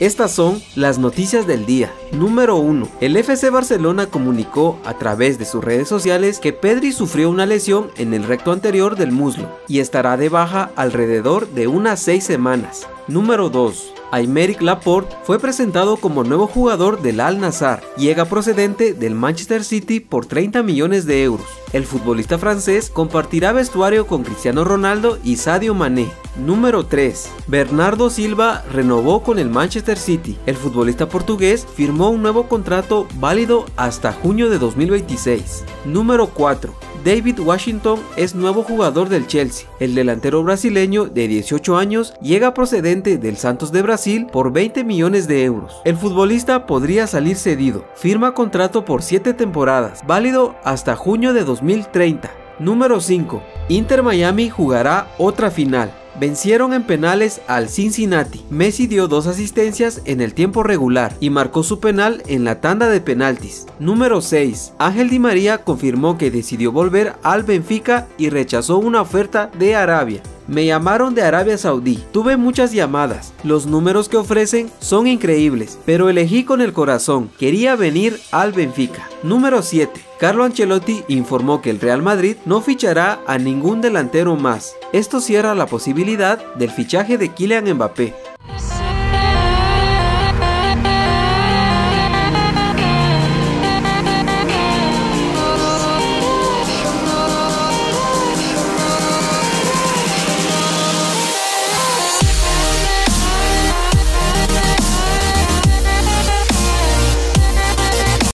Estas son las noticias del día. Número 1. El FC Barcelona comunicó a través de sus redes sociales que Pedri sufrió una lesión en el recto anterior del muslo y estará de baja alrededor de unas 6 semanas. Número 2. Aymeric Laporte fue presentado como nuevo jugador del Al Nassr, llega procedente del Manchester City por 30 millones de euros. El futbolista francés compartirá vestuario con Cristiano Ronaldo y Sadio Mané. Número 3. Bernardo Silva renovó con el Manchester City. El futbolista portugués firmó un nuevo contrato válido hasta junio de 2026. Número 4. David Washington es nuevo jugador del Chelsea. El delantero brasileño de 18 años llega procedente del Santos de Brasil por 20 millones de euros. El futbolista podría salir cedido. Firma contrato por 7 temporadas, válido hasta junio de 2030. Número 5. Inter Miami jugará otra final. Vencieron en penales al Cincinnati. Messi dio dos asistencias en el tiempo regular y marcó su penal en la tanda de penaltis. Número 6. Ángel Di María confirmó que decidió volver al Benfica y rechazó una oferta de Arabia. Me llamaron de Arabia Saudí. Tuve muchas llamadas. Los números que ofrecen son increíbles, pero elegí con el corazón. Quería venir al Benfica. Número 7. Carlo Ancelotti informó que el Real Madrid no fichará a ningún delantero más. Esto cierra la posibilidad del fichaje de Kylian Mbappé.